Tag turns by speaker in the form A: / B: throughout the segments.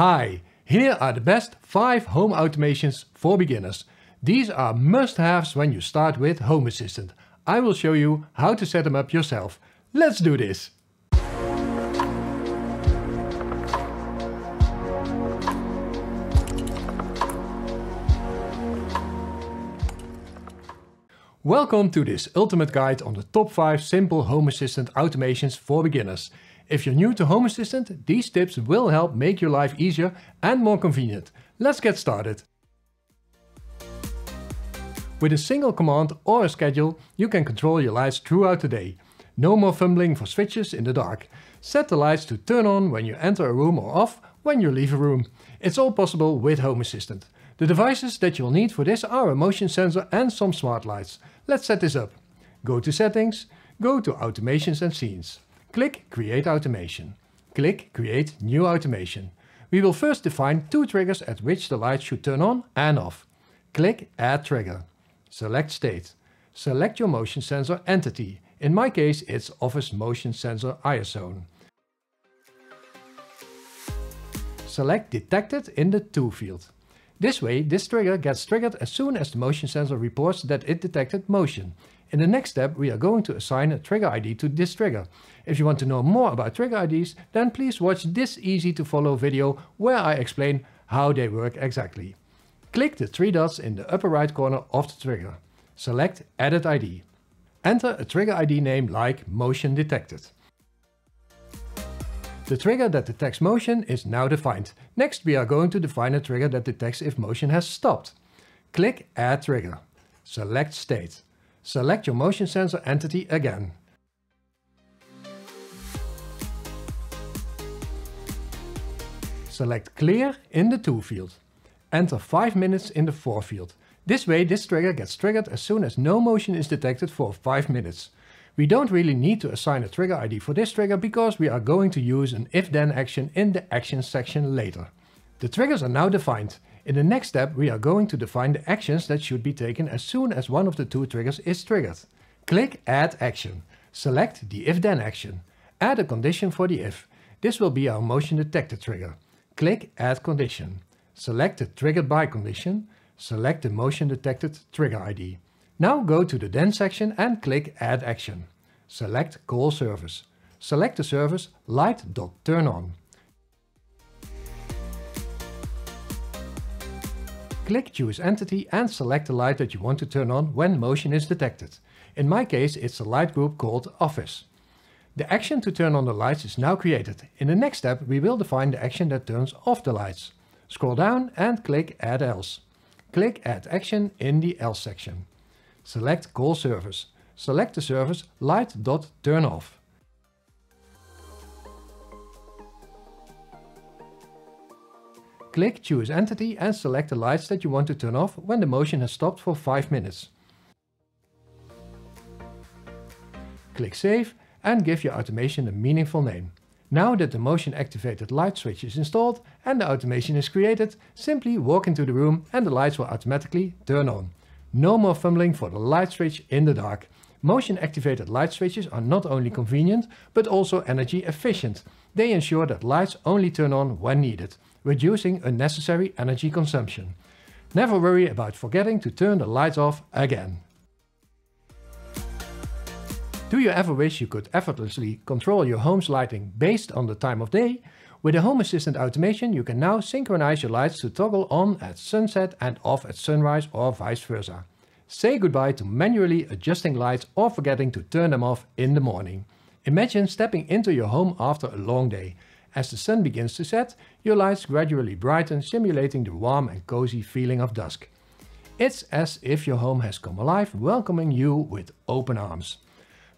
A: Hi, here are the best 5 home automations for beginners. These are must-haves when you start with Home Assistant. I will show you how to set them up yourself. Let's do this! Welcome to this ultimate guide on the top 5 simple Home Assistant automations for beginners. If you're new to Home Assistant, these tips will help make your life easier and more convenient. Let's get started. With a single command or a schedule, you can control your lights throughout the day. No more fumbling for switches in the dark. Set the lights to turn on when you enter a room or off when you leave a room. It's all possible with Home Assistant. The devices that you'll need for this are a motion sensor and some smart lights. Let's set this up. Go to Settings, go to Automations and Scenes. Click Create Automation. Click Create New Automation. We will first define two triggers at which the lights should turn on and off. Click Add Trigger. Select State. Select your motion sensor entity. In my case it's Office Motion Sensor ISON. Select Detected in the To field. This way, this trigger gets triggered as soon as the motion sensor reports that it detected motion. In the next step, we are going to assign a trigger ID to this trigger. If you want to know more about trigger IDs, then please watch this easy to follow video where I explain how they work exactly. Click the three dots in the upper right corner of the trigger. Select Edit ID. Enter a trigger ID name like Motion Detected. The trigger that detects motion is now defined. Next we are going to define a trigger that detects if motion has stopped. Click Add Trigger. Select State. Select your motion sensor entity again. Select Clear in the To field. Enter 5 minutes in the For field. This way this trigger gets triggered as soon as no motion is detected for 5 minutes. We don't really need to assign a trigger ID for this trigger because we are going to use an if-then action in the actions section later. The triggers are now defined. In the next step we are going to define the actions that should be taken as soon as one of the two triggers is triggered. Click Add Action. Select the if-then action. Add a condition for the if. This will be our motion detector trigger. Click Add Condition. Select the Triggered By condition. Select the motion detected trigger ID. Now go to the Then section and click Add Action. Select Call Service. Select the service Light.TurnOn. Click Choose Entity and select the light that you want to turn on when motion is detected. In my case it's a light group called Office. The action to turn on the lights is now created. In the next step we will define the action that turns off the lights. Scroll down and click Add Else. Click Add Action in the Else section. Select Call Service. Select the service Light.TurnOff. Click Choose Entity and select the lights that you want to turn off when the motion has stopped for 5 minutes. Click Save and give your automation a meaningful name. Now that the motion activated light switch is installed and the automation is created, simply walk into the room and the lights will automatically turn on. No more fumbling for the light switch in the dark. Motion activated light switches are not only convenient, but also energy efficient. They ensure that lights only turn on when needed, reducing unnecessary energy consumption. Never worry about forgetting to turn the lights off again. Do you ever wish you could effortlessly control your home's lighting based on the time of day? With the Home Assistant automation you can now synchronize your lights to toggle on at sunset and off at sunrise or vice versa. Say goodbye to manually adjusting lights or forgetting to turn them off in the morning. Imagine stepping into your home after a long day. As the sun begins to set, your lights gradually brighten simulating the warm and cozy feeling of dusk. It's as if your home has come alive welcoming you with open arms.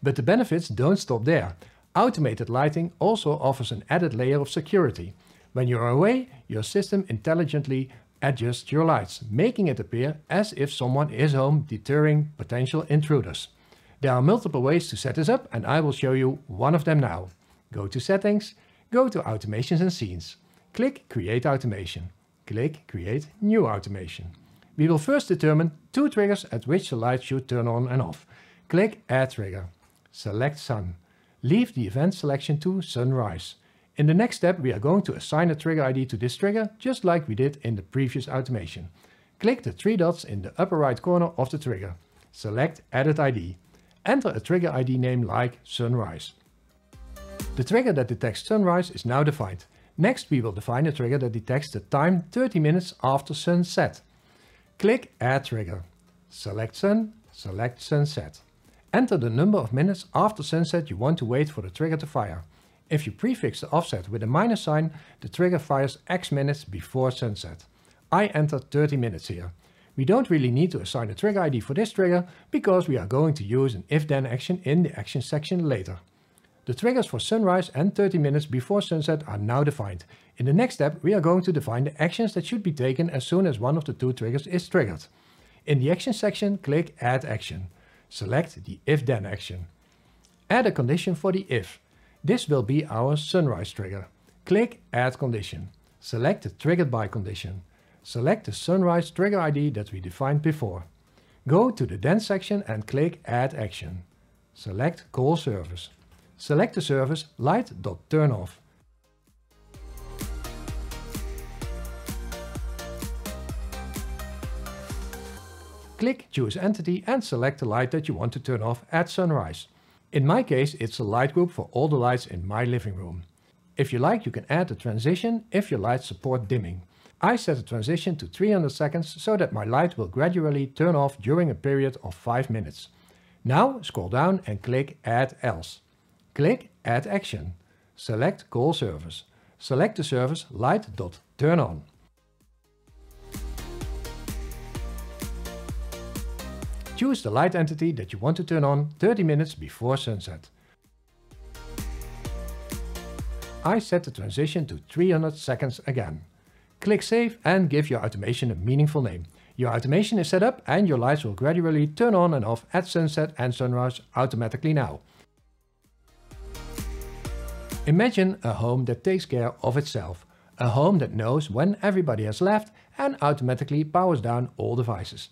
A: But the benefits don't stop there. Automated lighting also offers an added layer of security. When you are away, your system intelligently adjusts your lights, making it appear as if someone is home, deterring potential intruders. There are multiple ways to set this up and I will show you one of them now. Go to Settings, go to Automations and Scenes. Click Create Automation. Click Create New Automation. We will first determine two triggers at which the light should turn on and off. Click Add Trigger. Select Sun. Leave the event selection to sunrise. In the next step, we are going to assign a trigger ID to this trigger, just like we did in the previous automation. Click the three dots in the upper right corner of the trigger. Select Edit ID. Enter a trigger ID name like Sunrise. The trigger that detects sunrise is now defined. Next we will define a trigger that detects the time 30 minutes after sunset. Click Add Trigger. Select Sun, select Sunset. Enter the number of minutes after sunset you want to wait for the trigger to fire. If you prefix the offset with a minus sign, the trigger fires X minutes before sunset. I entered 30 minutes here. We don't really need to assign a trigger ID for this trigger because we are going to use an if-then action in the action section later. The triggers for sunrise and 30 minutes before sunset are now defined. In the next step we are going to define the actions that should be taken as soon as one of the two triggers is triggered. In the action section click add action. Select the if-then action. Add a condition for the if. This will be our sunrise trigger. Click add condition. Select the triggered by condition. Select the sunrise trigger ID that we defined before. Go to the then section and click add action. Select call service. Select the service light.turnoff. Click Choose Entity and select the light that you want to turn off at sunrise. In my case, it's a light group for all the lights in my living room. If you like, you can add a transition if your lights support dimming. I set the transition to 300 seconds so that my light will gradually turn off during a period of 5 minutes. Now scroll down and click Add Else. Click Add Action. Select Call Service. Select the service light.turnon. Choose the light entity that you want to turn on 30 minutes before sunset. I set the transition to 300 seconds again. Click Save and give your automation a meaningful name. Your automation is set up and your lights will gradually turn on and off at sunset and sunrise automatically now. Imagine a home that takes care of itself. A home that knows when everybody has left and automatically powers down all devices.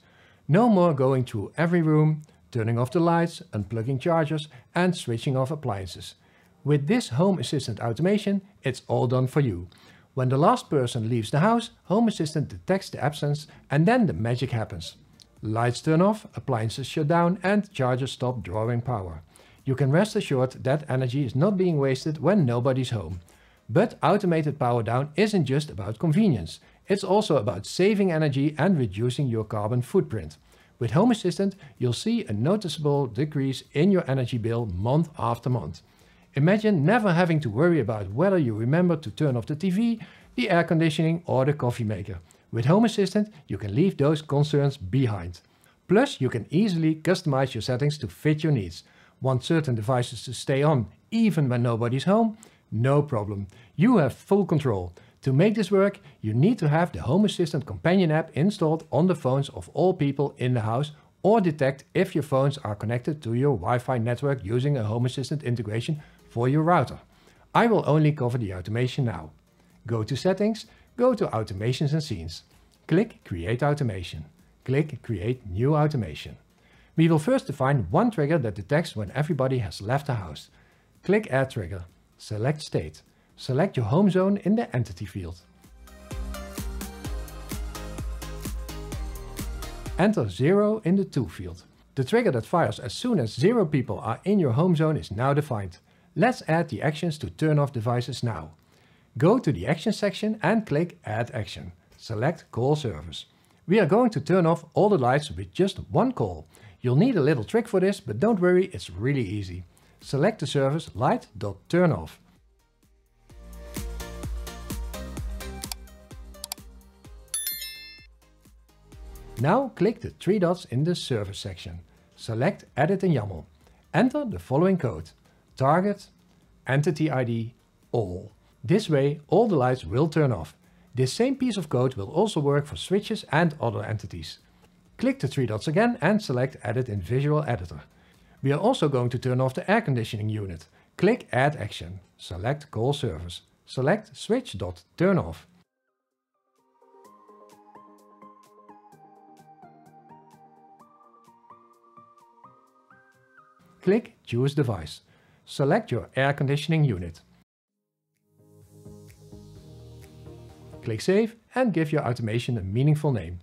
A: No more going through every room, turning off the lights, unplugging chargers and switching off appliances. With this Home Assistant automation, it's all done for you. When the last person leaves the house, Home Assistant detects the absence and then the magic happens. Lights turn off, appliances shut down and chargers stop drawing power. You can rest assured that energy is not being wasted when nobody's home. But automated power down isn't just about convenience. It's also about saving energy and reducing your carbon footprint. With Home Assistant, you'll see a noticeable decrease in your energy bill month after month. Imagine never having to worry about whether you remember to turn off the TV, the air conditioning or the coffee maker. With Home Assistant, you can leave those concerns behind. Plus, you can easily customize your settings to fit your needs. Want certain devices to stay on even when nobody's home? No problem. You have full control. To make this work, you need to have the Home Assistant companion app installed on the phones of all people in the house or detect if your phones are connected to your Wi-Fi network using a Home Assistant integration for your router. I will only cover the automation now. Go to Settings, go to Automations and Scenes. Click Create Automation. Click Create New Automation. We will first define one trigger that detects when everybody has left the house. Click Add Trigger. Select State. Select your home zone in the Entity field. Enter 0 in the To field. The trigger that fires as soon as 0 people are in your home zone is now defined. Let's add the actions to turn off devices now. Go to the Action section and click Add Action. Select Call Service. We are going to turn off all the lights with just one call. You'll need a little trick for this, but don't worry, it's really easy. Select the service light.turnoff. Now click the three dots in the Service section. Select Edit in YAML. Enter the following code. Target, Entity ID, All. This way all the lights will turn off. This same piece of code will also work for switches and other entities. Click the three dots again and select Edit in Visual Editor. We are also going to turn off the air conditioning unit. Click Add Action. Select Call Service. Select Switch.TurnOff. Click Choose Device. Select your air conditioning unit. Click Save and give your automation a meaningful name.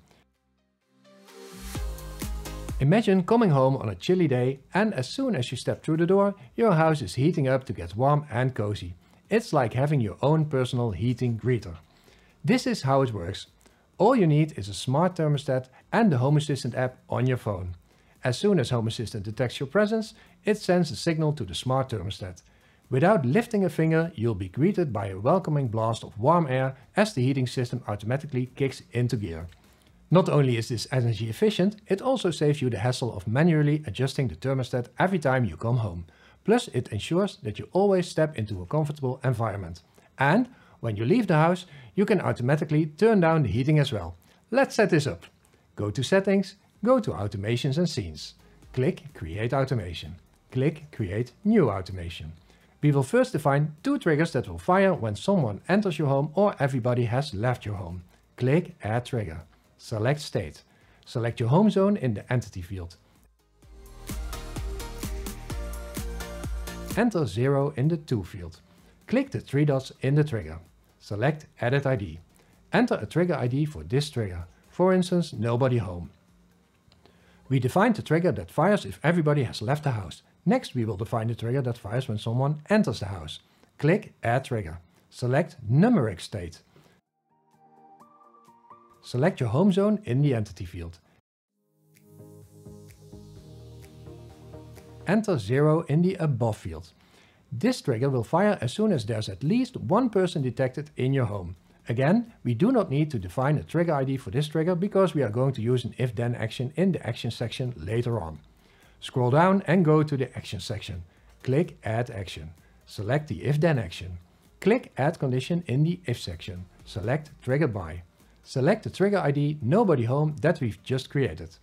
A: Imagine coming home on a chilly day and as soon as you step through the door, your house is heating up to get warm and cozy. It's like having your own personal heating greeter. This is how it works. All you need is a smart thermostat and the Home Assistant app on your phone. As soon as Home Assistant detects your presence, it sends a signal to the smart thermostat. Without lifting a finger, you'll be greeted by a welcoming blast of warm air as the heating system automatically kicks into gear. Not only is this energy efficient, it also saves you the hassle of manually adjusting the thermostat every time you come home. Plus it ensures that you always step into a comfortable environment. And when you leave the house, you can automatically turn down the heating as well. Let's set this up. Go to Settings, go to Automations and Scenes. Click Create Automation. Click Create New Automation. We will first define two triggers that will fire when someone enters your home or everybody has left your home. Click Add Trigger. Select State. Select your home zone in the Entity field. Enter 0 in the To field. Click the three dots in the trigger. Select Edit ID. Enter a trigger ID for this trigger, for instance nobody home. We defined the trigger that fires if everybody has left the house. Next we will define the trigger that fires when someone enters the house. Click Add Trigger. Select Numeric State. Select your home zone in the Entity field. Enter 0 in the Above field. This trigger will fire as soon as there's at least one person detected in your home. Again, we do not need to define a trigger ID for this trigger because we are going to use an if-then action in the action section later on. Scroll down and go to the action section. Click Add Action. Select the if-then action. Click Add Condition in the if section. Select Triggered by. Select the trigger ID Nobody Home that we've just created.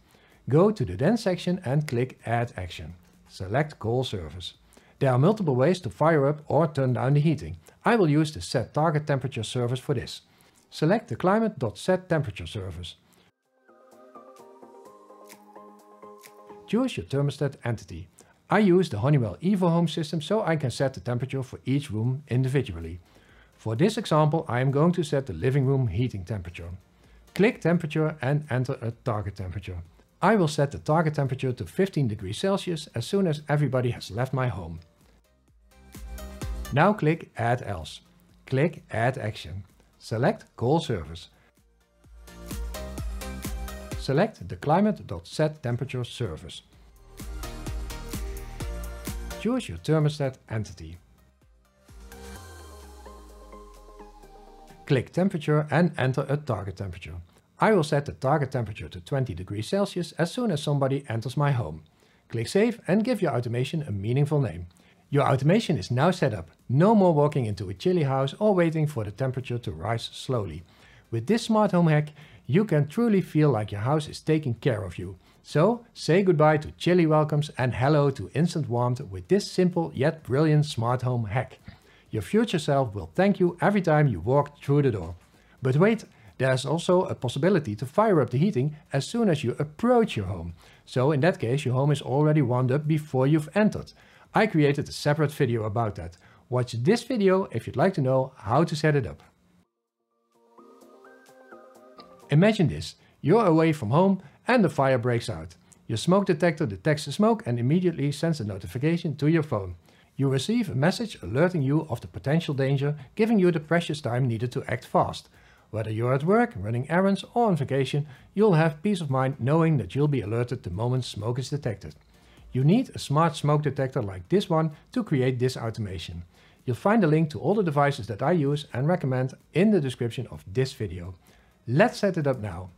A: Go to the Then section and click Add Action. Select Call Service. There are multiple ways to fire up or turn down the heating. I will use the Set Target Temperature service for this. Select the climate.setTemperature service. Choose your thermostat entity. I use the Honeywell Evohome system so I can set the temperature for each room individually. For this example, I am going to set the living room heating temperature. Click temperature and enter a target temperature. I will set the target temperature to 15 degrees Celsius as soon as everybody has left my home. Now click Add Else. Click Add Action. Select Call Service. Select the climate.setTemperature service. Choose your thermostat entity. Click temperature and enter a target temperature. I will set the target temperature to 20 degrees Celsius as soon as somebody enters my home. Click Save and give your automation a meaningful name. Your automation is now set up. No more walking into a chilly house or waiting for the temperature to rise slowly. With this smart home hack, you can truly feel like your house is taking care of you. So say goodbye to chilly welcomes and hello to instant warmth with this simple yet brilliant smart home hack. Your future self will thank you every time you walk through the door. But wait, there's also a possibility to fire up the heating as soon as you approach your home. So in that case your home is already warmed up before you've entered. I created a separate video about that. Watch this video if you'd like to know how to set it up. Imagine this, you're away from home and the fire breaks out. Your smoke detector detects the smoke and immediately sends a notification to your phone. You receive a message alerting you of the potential danger, giving you the precious time needed to act fast. Whether you're at work, running errands or on vacation, you'll have peace of mind knowing that you'll be alerted the moment smoke is detected. You need a smart smoke detector like this one to create this automation. You'll find a link to all the devices that I use and recommend in the description of this video. Let's set it up now.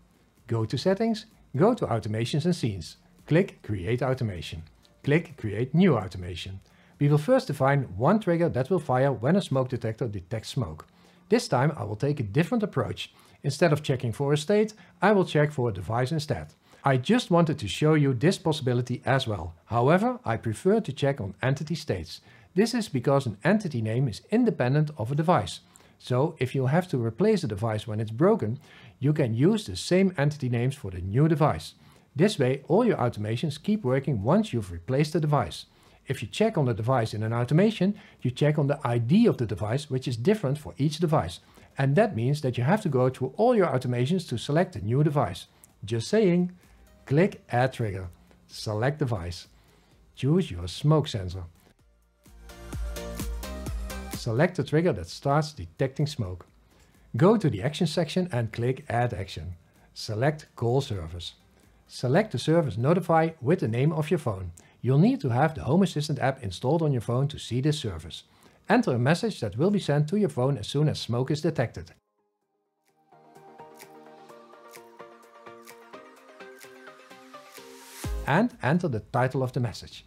A: Go to Settings, go to Automations and Scenes. Click Create Automation. Click Create New Automation. We will first define one trigger that will fire when a smoke detector detects smoke. This time I will take a different approach. Instead of checking for a state, I will check for a device instead. I just wanted to show you this possibility as well. However, I prefer to check on entity states. This is because an entity name is independent of a device. So if you have to replace a device when it's broken, you can use the same entity names for the new device. This way all your automations keep working once you've replaced the device. If you check on the device in an automation, you check on the ID of the device, which is different for each device. And that means that you have to go through all your automations to select a new device. Just saying, click Add Trigger, select device, choose your smoke sensor. Select the trigger that starts detecting smoke. Go to the Action section and click Add Action. Select Call Service. Select the service Notify with the name of your phone. You'll need to have the Home Assistant app installed on your phone to see this service. Enter a message that will be sent to your phone as soon as smoke is detected. And enter the title of the message.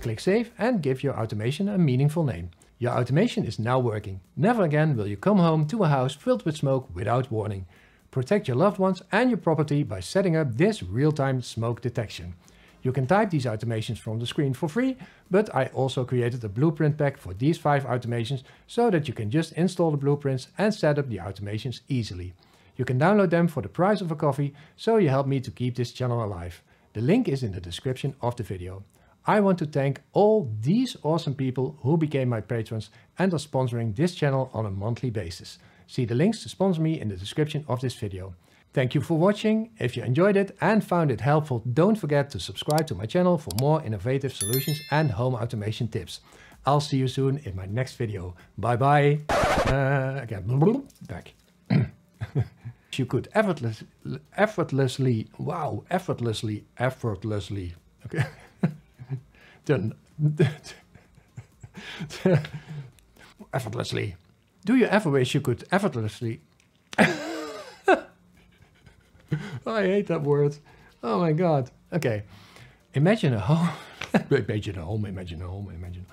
A: Click Save and give your automation a meaningful name. Your automation is now working. Never again will you come home to a house filled with smoke without warning. Protect your loved ones and your property by setting up this real-time smoke detection. You can type these automations from the screen for free, but I also created a blueprint pack for these 5 automations so that you can just install the blueprints and set up the automations easily. You can download them for the price of a coffee, so you help me to keep this channel alive. The link is in the description of the video. I want to thank all these awesome people who became my patrons and are sponsoring this channel on a monthly basis. See the links to sponsor me in the description of this video. Thank you for watching. If you enjoyed it and found it helpful, don't forget to subscribe to my channel for more innovative solutions and home automation tips. I'll see you soon in my next video. Bye bye. Uh, again, back. you could effortless, effortlessly, wow, effortlessly, effortlessly. Okay. Then, effortlessly. Do you ever wish you could effortlessly? I hate that word. Oh my god. Okay. Imagine a home. imagine a home. Imagine a home. Imagine.